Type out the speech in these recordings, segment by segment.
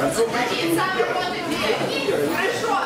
Отцом. Отец сам работает. Хорошо.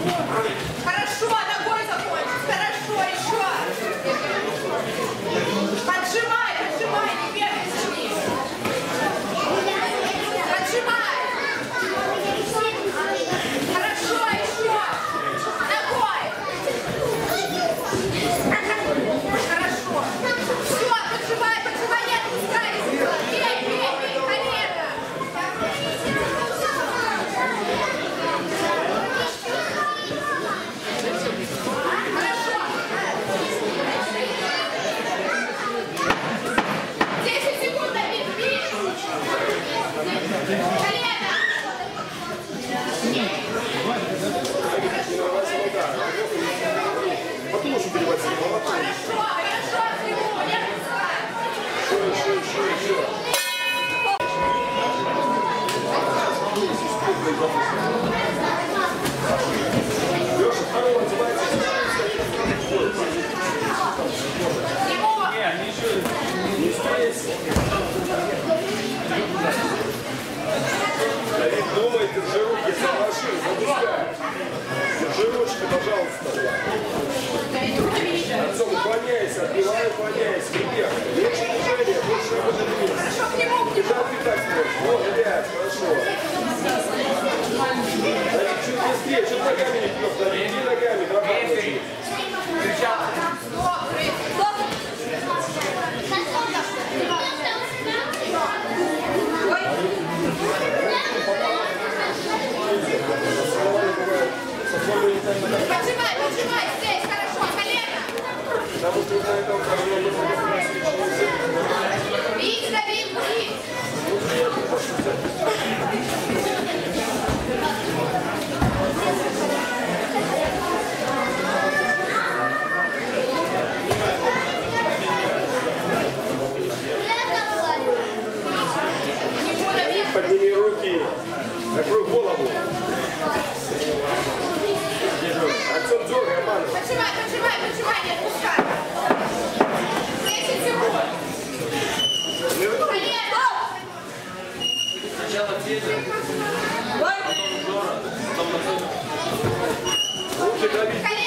はい! вниз, отбиваю, уклоняюсь, вверх. Легче движение, больше работы вниз. Хорошо, к нему, к нему. Да, так. Вот, блядь, хорошо. Чуть быстрее, чуть ногами не повтори. Вить, дави, Сначала Федя, потом Жора, потом Матвей. Лучше давить.